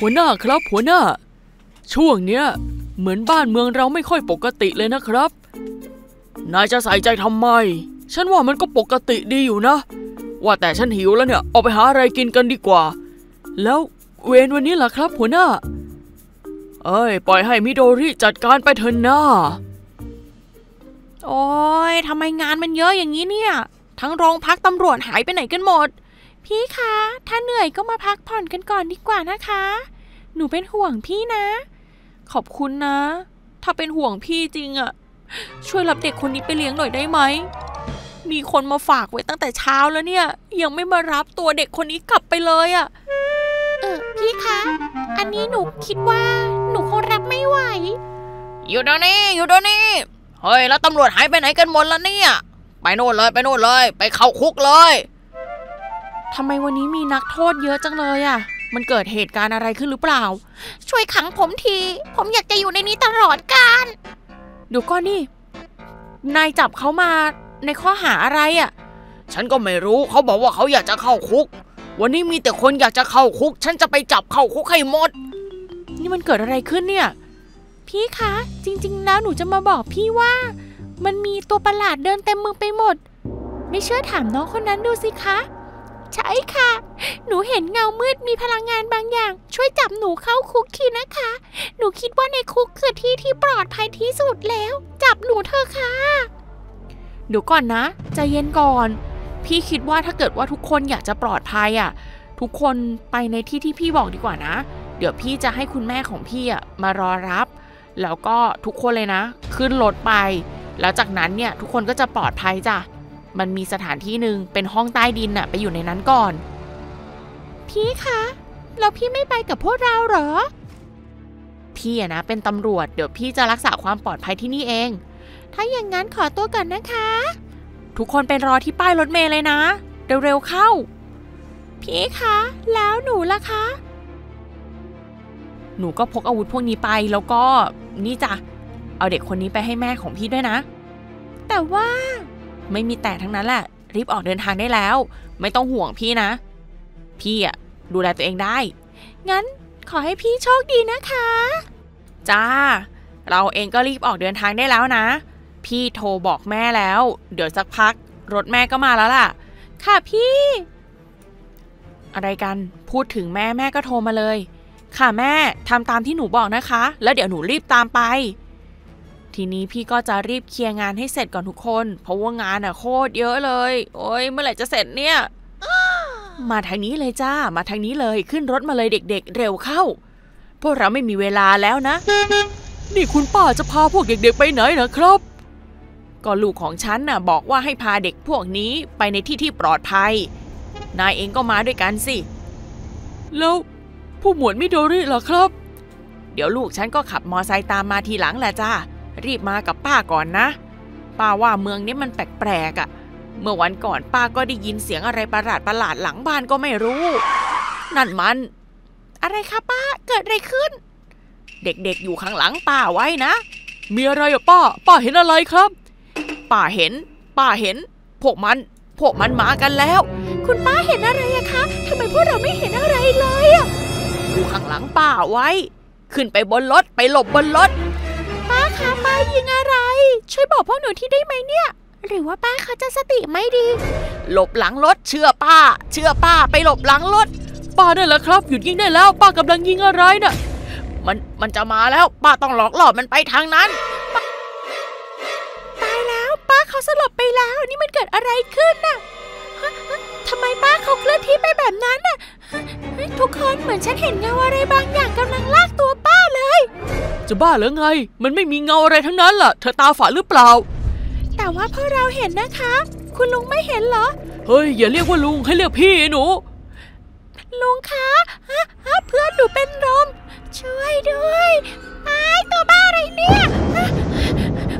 หัวหน้าครับหัวหน้า ช่วงเนี้ย เหมือนบ้านเมืองเราไม่ค่อยปกติเลยนะครับ นายจะใส่ใจทำไม ฉันว่ามันก็ปกติดีอยู่นะ ว่าแต่ฉันหิวแล้วเนี่ยออกไปหาอะไรกินกันดีกว่า แล้วเวรวันนี้ล่ะครับ หัวหน้า เอ้ย ปล่อยให้มิโดริจัดการไปเถอะนะโอ้ยทำไมงานมันเยอะอย่างนี้เนี่ย ทั้งโรงพักตำรวจหายไปไหนกันหมด พี่คะ ถ้าเหนื่อยก็มาพักผ่อนกันก่อนดีกว่านะคะ หนูเป็นห่วงพี่นะ ขอบคุณนะ ถ้าเป็นห่วงพี่จริงอะช่วยรับเด็กคนนี้ไปเลี้ยงหน่อยได้ไหม มีคนมาฝากไว้ตั้งแต่เช้าแล้วเนี่ย ยังไม่มารับตัวเด็กคนนี้กลับไปเลยอะเออพี่คะ อันนี้หนูคิดว่า หนูคงรับไม่ไหว อยู่ตรงนี้อยู่ตรงนี้ เฮ้ย แล้วตำรวจหายไปไหนกันหมดแล้วเนี่ย ไปโน่นเลยไปโน่นเลย ไปเข้าคุกเลย ทำไมวันนี้มีนักโทษเยอะจังเลยอะ่ะมันเกิดเหตุการณ์อะไรขึ้นหรือเปล่า ช่วยขังผมที ผมอยากจะอยู่ในนี้ตลอดกาลเดี๋ยวก่อนนี่ นายจับเขามาในข้อหาอะไรอะ่ะ ฉันก็ไม่รู้เขาบอกว่าเขาอยากจะเข้าคุก วันนี้มีแต่คนอยากจะเข้าคุก ฉันจะไปจับเข้าคุกให้หมด นี่มันเกิดอะไรขึ้นเนี่ย พี่คะ จริง ๆ แล้วหนูจะมาบอกพี่ว่า มันมีตัวประหลาดเดินเต็มเมืองไปหมด ไม่เชื่อถามน้องคนนั้นดูสิคะ ใช่ค่ะ หนูเห็นเงามืดมีพลังงานบางอย่าง ช่วยจับหนูเข้าคุกทีนะคะ หนูคิดว่าในคุกคือที่ที่ปลอดภัยที่สุดแล้ว จับหนูเถอะค่ะเดี๋ยวก่อนนะใจเย็นก่อน พี่คิดว่าถ้าเกิดว่าทุกคนอยากจะปลอดภัยอะ ทุกคนไปในที่ที่พี่บอกดีกว่านะ เดี๋ยวพี่จะให้คุณแม่ของพี่อะมารอรับ แล้วก็ทุกคนเลยนะ ขึ้นรถไป แล้วจากนั้นเนี่ยทุกคนก็จะปลอดภัยจ้ะ มันมีสถานที่หนึ่งเป็นห้องใต้ดินน่ะ ไปอยู่ในนั้นก่อน พี่คะแล้วพี่ไม่ไปกับพวกเราเหรอ พี่อะนะเป็นตำรวจเดี๋ยวพี่จะรักษาความปลอดภัยที่นี่เอง ถ้าอย่างนั้นขอตัวก่อนนะคะ ทุกคนเป็นรอที่ป้ายรถเมล์เลยนะ เร็วๆเข้า พี่คะแล้วหนูล่ะคะ หนูก็พกอาวุธพวกนี้ไปแล้วก็นี่จ้ะเอาเด็กคนนี้ไปให้แม่ของพี่ด้วยนะ แต่ว่า ไม่มีแต่ทั้งนั้นแหละ รีบออกเดินทางได้แล้ว ไม่ต้องห่วงพี่นะ พี่อะดูแลตัวเองได้ งั้นขอให้พี่โชคดีนะคะ จ้า เราเองก็รีบออกเดินทางได้แล้วนะ พี่โทรบอกแม่แล้ว เดี๋ยวสักพัก รถแม่ก็มาแล้วล่ะ ค่ะพี่ อะไรกัน พูดถึงแม่แม่ก็โทรมาเลย ค่ะแม่ทำตามที่หนูบอกนะคะ แล้วเดี๋ยวหนูรีบตามไป ทีนี้พี่ก็จะรีบเคลียร์งานให้เสร็จก่อนทุกคน เพราะว่างานอะโคตรเยอะเลย โอ้ยเมื่อไหร่จะเสร็จเนี่ย มาทางนี้เลยจ้า มาทางนี้เลยขึ้นรถมาเลยเด็กๆ เร็วเข้า พวกเราไม่มีเวลาแล้วนะ นี่คุณป้าจะพาพวกเด็กๆไปไหนนะครับ ก็ลูกของฉันน่ะบอกว่าให้พาเด็กพวกนี้ไปในที่ที่ปลอดภัย นายเองก็มาด้วยกันสิ แล้วผู้หมวดมิโดริล่ะครับ เดี๋ยวลูกฉันก็ขับมอไซค์ตามมาทีหลังแหละจ้า รีบมากับป้าก่อนนะ ป้าว่าเมืองนี้มันแปลกๆอะ่ะ เมื่อวันก่อนป้าก็ได้ยินเสียงอะไรประหลาดประหลาดหลังบ้านก็ไม่รู้ นั่นมัน อะไรคะป้าเกิดอะไรขึ้น เด็กๆอยู่ข้างหลังป้าไว้นะ มีอะไรอะป้า ป้าเห็นอะไรครับ ป้าเห็น ป้าเห็น พวกมัน พวกมันมากันแล้ว คุณป้าเห็นอะไรอะคะทำไมพวกเราไม่เห็นอะไรเลยอะอยู่ข้างหลังป้าไว้ ขึ้นไปบนรถไปหลบบนรถ คะป้ายิงอะไร ช่วยบอกพวกหนูที่ได้ไหมเนี่ย หรือว่าป้าเขาจะสติไม่ดี หลบหลังรถเชื่อป้า เชื่อป้าไปหลบหลังรถ ป้าได้แล้วครับ หยุดยิงได้แล้วป้ากำลังยิงอะไรน่ะ มันมันจะมาแล้วป้าต้องหลอกล่อมันไปทางนั้นตายแล้วป้าเขาสลบไปแล้วนี่มันเกิดอะไรขึ้นน่ะฮะฮะทำไมป้าเขาเคลื่อนที่ไปแบบนั้นน่ะฮะเฮ้ยทุกคนเหมือนฉันเห็นเงาอะไรบางอย่างกำลังลากตัวป้าเลย จะบ้าหรือไง มันไม่มีเงาอะไรทั้งนั้นล่ะ เธอตาฝาดหรือเปล่า แต่ว่าพวกเราเห็นนะคะ คุณลุงไม่เห็นเหรอ เฮ้ย อย่าเรียกว่าลุงให้เรียกพี่หนู ลุงคะฮะฮะเพื่อนหนูเป็นลมช่วยด้วยตายตัวบ้าอะไรเนี่ยฮะ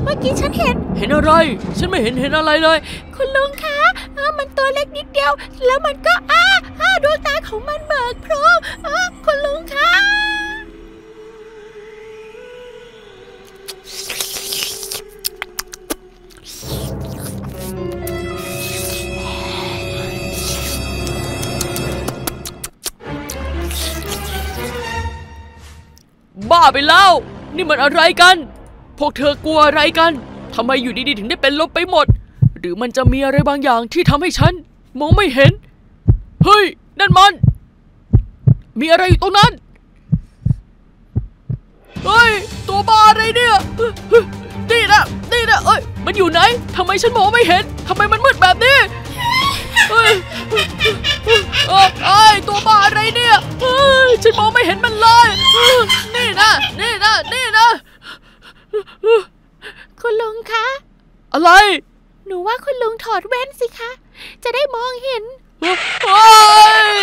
เมื่อกี้ฉันเห็น เห็นอะไร ฉันไม่เห็นเห็นอะไรเลย คุณลุงคะเออมันตัวเล็กนิดเดียว แล้วมันก็อ้าอ้าดวงตาของมันเบิกโพรงอ้าคุณลุงคะ ไปแล้ว นี่มันอะไรกัน พวกเธอกลัวอะไรกันทำไมอยู่ดีๆถึงได้เป็นลบไปหมด หรือมันจะมีอะไรบางอย่างที่ทำให้ฉัน มองไม่เห็น เฮ้ย นั่นมัน มีอะไรอยู่ตรงนั้น เฮ้ย ตัวบ้าอะไรเนี่ยนี่นะนี่นะเอ้ย มันอยู่ไหนทำไมฉันมองไม่เห็นทำไมมันมืดแบบนี้ เฮ้ยเอ้ยเอ้ยตัวบ้าอะไรเนี่ยเฮ้ยฉันมองไม่เห็นมันเลย นี่นะ นี่นะ นี่นะ คุณลุงคะ อะไร หนูว่าคุณลุงถอดแว่นสิคะ จะได้มองเห็นเฮ้ย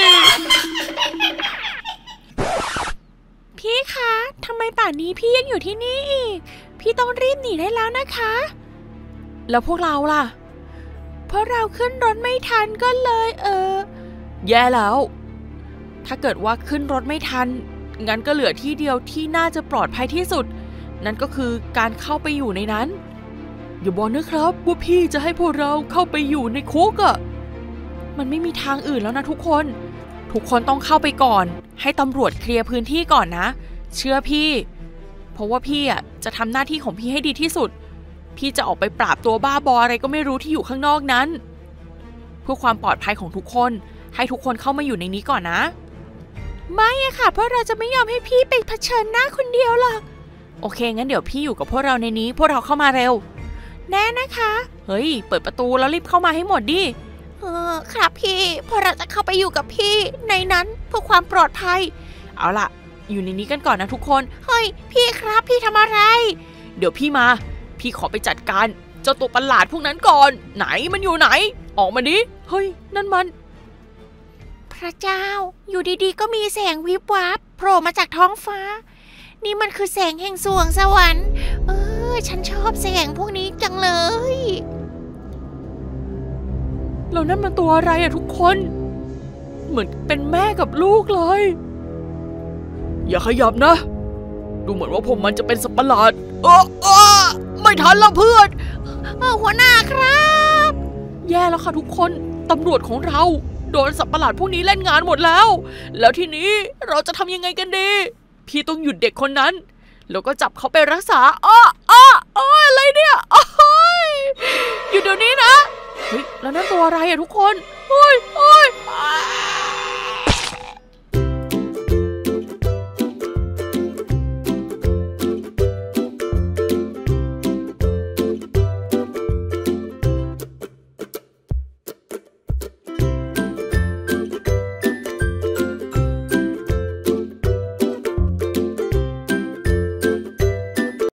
พี่คะทำไมป่านนี้พี่ยังอยู่ที่นี่อีก พี่ต้องรีบหนีได้แล้วนะคะ แล้วพวกเราล่ะ เพราะเราขึ้นรถไม่ทันก็เลย เออ แย่แล้ว ถ้าเกิดว่าขึ้นรถไม่ทัน งั้นก็เหลือที่เดียวที่น่าจะปลอดภัยที่สุด นั่นก็คือการเข้าไปอยู่ในนั้น อย่าบอกนะครับว่าพี่จะให้พวกเราเข้าไปอยู่ในคุกอะมันไม่มีทางอื่นแล้วนะทุกคน ทุกคนต้องเข้าไปก่อน ให้ตำรวจเคลียร์พื้นที่ก่อนนะ เชื่อพี่ เพราะว่าพี่อะจะทำหน้าที่ของพี่ให้ดีที่สุด พี่จะออกไปปราบตัวบ้าบออะไรก็ไม่รู้ที่อยู่ข้างนอกนั้น เพื่อความปลอดภัยของทุกคนให้ทุกคนเข้ามาอยู่ในนี้ก่อนนะ ไม่อะค่ะ เพราะเราจะไม่ยอมให้พี่ไปเผชิญหน้าคนเดียวหรอก โอเค งั้นเดี๋ยวพี่อยู่กับพวกเราในนี้ พวกเราเข้ามาเร็ว แน่นะคะ เฮ้ย เปิดประตูแล้วรีบเข้ามาให้หมดดิเออครับพี่เพราะเราจะเข้าไปอยู่กับพี่ในนั้นเพื่อความปลอดภัย เอาล่ะ อยู่ในนี้กันก่อนนะทุกคน เฮ้ย พี่ครับพี่ทำอะไร เดี๋ยวพี่มา พี่ขอไปจัดการเจ้าตัวประหลาดพวกนั้นก่อน ไหนมันอยู่ไหน ออกมาดิ เฮ้ย นั่นมัน พระเจ้า อยู่ดีๆ ก็มีแสงวิบวับโผล่มาจากท้องฟ้า นี่มันคือแสงแห่งสวงสวรรค์ เออ ฉันชอบแสงพวกนี้จังเลยแล้วนั่นมันตัวอะไรอะทุกคน เหมือนเป็นแม่กับลูกเลย อย่าขยับนะ ดูเหมือนว่าผมมันจะเป็นสัตว์ประหลาดเออเออ ไม่ทันแล้วเพื่อนเออหัวหน้าครับ แย่แล้วค่ะทุกคน ตำรวจของเราโดนสัตว์ประหลาดพวกนี้เล่นงานหมดแล้ว แล้วทีนี้เราจะทำยังไงกันดี พี่ต้องหยุดเด็กคนนั้น แล้วก็จับเขาไปรักษาอ้ออ้ออ้ออะไรเนี่ยโอ้ยหยุดเดี๋ยวนี้นะ เฮ้ย แล้วนั่นตัวอะไรอะทุกคนเฮ้ยเฮ้ยอ้า